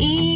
E.